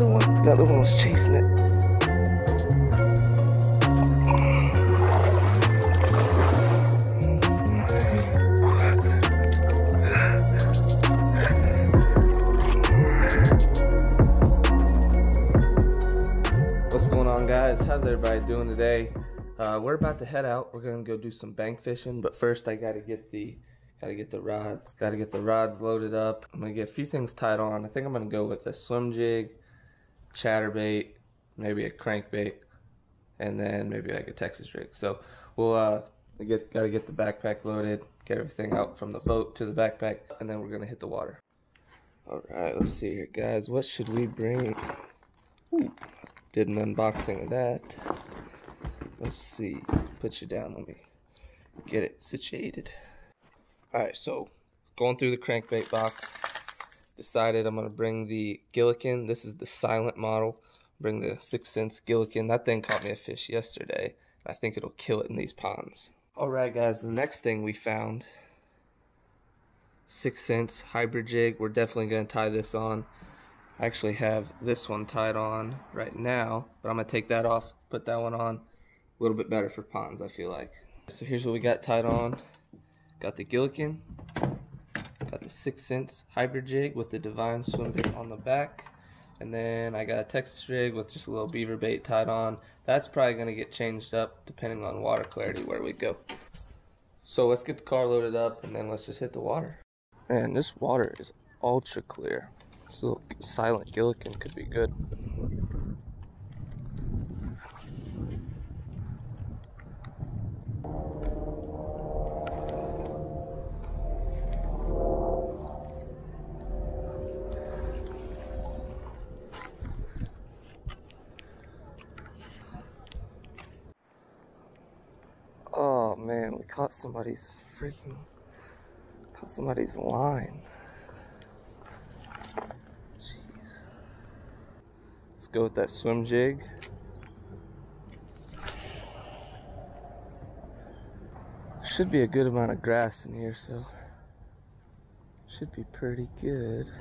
another one. One was chasing it. What's going on, guys? How's everybody doing today? Uh, we're about to head out. We're gonna go do some bank fishing, but first I gotta get the gotta get the rods. Gotta get the rods loaded up. I'm gonna get a few things tied on. I think I'm gonna go with a swim jig, chatterbait, maybe a crankbait, and then maybe like a Texas rig. So we'll uh get gotta get the backpack loaded, get everything out from the boat to the backpack, and then we're gonna hit the water. All right, let's see here, guys. What should we bring? Did an unboxing of that. Let's see. Put you down. Let me get it situated. Alright, so going through the crankbait box. Decided I'm going to bring the Gillikin. This is the silent model. Bring the 6th Sense Gillikin. That thing caught me a fish yesterday. I think it'll kill it in these ponds. Alright guys, the next thing we found. 6th Sense hybrid jig. We're definitely going to tie this on. I actually have this one tied on right now, but I'm going to take that off, put that one on. A little bit better for ponds, I feel like. So here's what we got tied on. Got the Gillikin, got the 6th Sense hybrid jig with the Divine swim bait on the back, and then I got a Texas rig with just a little beaver bait tied on. That's probably going to get changed up depending on water clarity where we go. So let's get the car loaded up and then let's just hit the water. Man, this water is ultra clear. This little silent Gillikin could be good. Oh man, we caught somebody's freaking caught somebody's line. Jeez. Let's go with that swim jig. Should be a good amount of grass in here, so should be pretty good.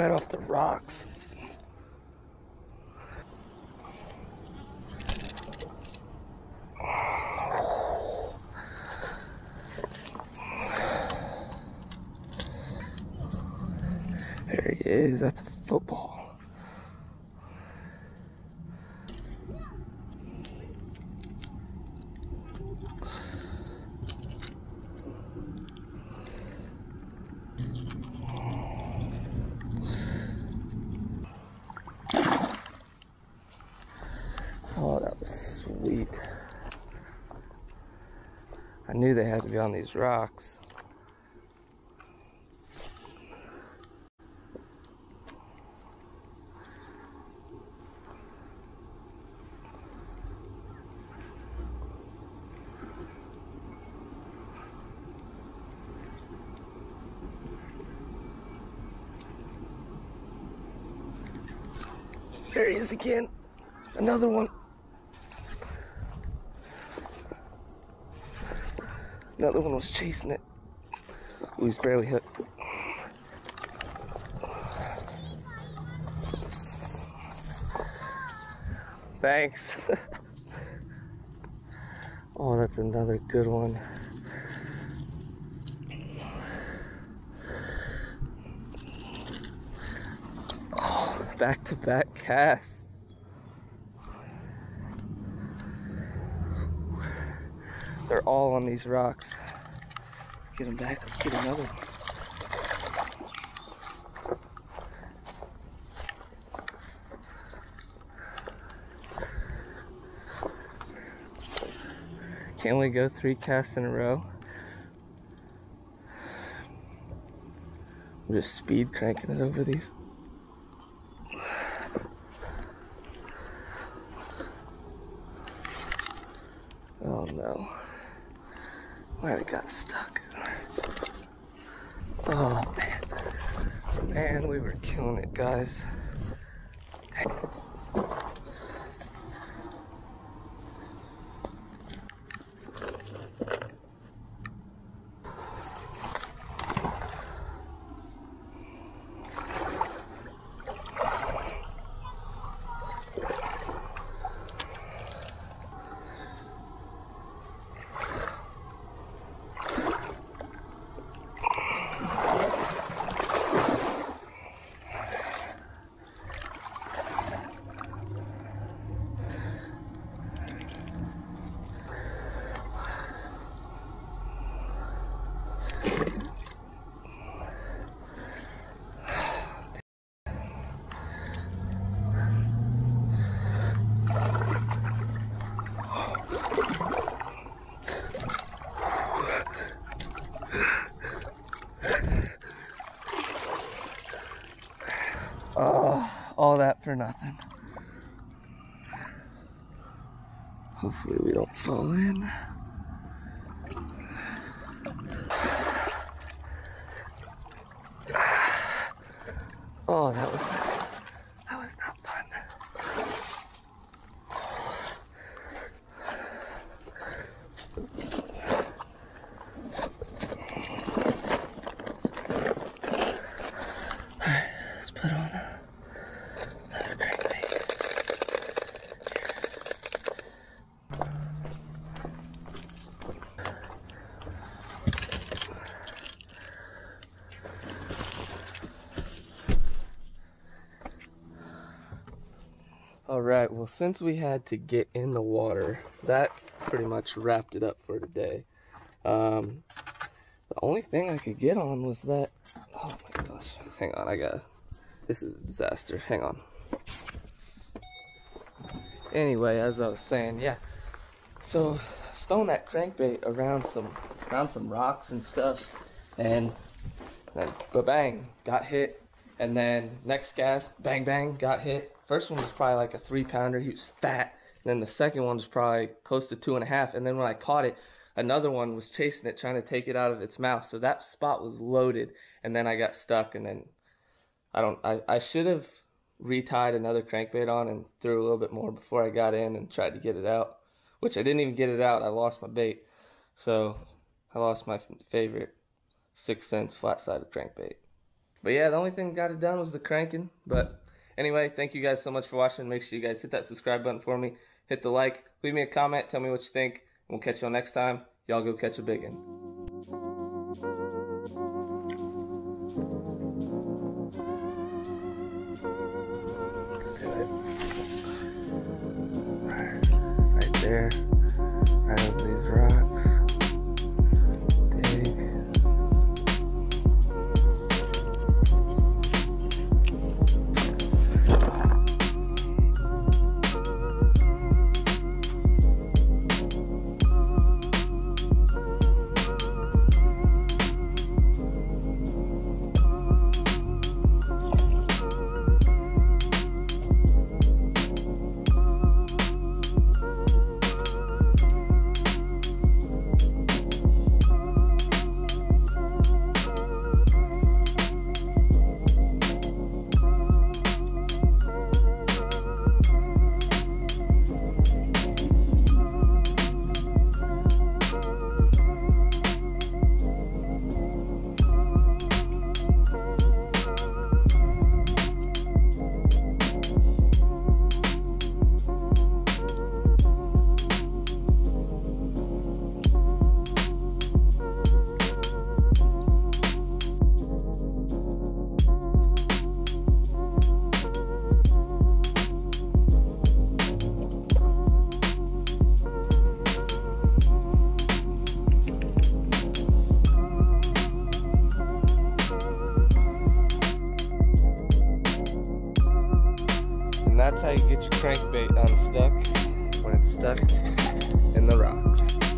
Right off the rocks. There he is, that's a football. Oh, that was sweet. I knew they had to be on these rocks. There he is again. Another one. Another one was chasing it. He's barely hooked. Thanks. oh, that's another good one. Oh, back to back casts. They're all on these rocks. Let's get them back. Let's get another one. Can we go three casts in a row? I'm just speed cranking it over these. Oh no. Might have got stuck. Oh man. Man, we were killing it, guys. Oh, all that for nothing. Hopefully we don't fall in. Oh, that was that was not fun. Alright, let's put on another crankbait. All right, well, since we had to get in the water, that pretty much wrapped it up for today. Um, the only thing I could get on was that. Oh my gosh, hang on, I got. This is a disaster. Hang on. Anyway, as I was saying, yeah. So, stone that crankbait around some around some rocks and stuff, and then ba bang got hit, and then next cast bang bang got hit. First one was probably like a three pounder. He was fat. And then the second one was probably close to two and a half. And then when I caught it, another one was chasing it, trying to take it out of its mouth. So that spot was loaded. And then I got stuck. And then I don't. I I should have retied another crankbait on and threw a little bit more before I got in and tried to get it out. Which I didn't even get it out. I lost my bait. So I lost my favorite Sixth Sense flat sided crankbait. But yeah, the only thing got it done was the cranking. But anyway, thank you guys so much for watching. Make sure you guys hit that subscribe button for me. Hit the like. Leave me a comment. Tell me what you think. We'll catch y'all next time. Y'all go catch a big one. Let's do it. Right, right there. How you get your crankbait unstuck when it's stuck in the rocks.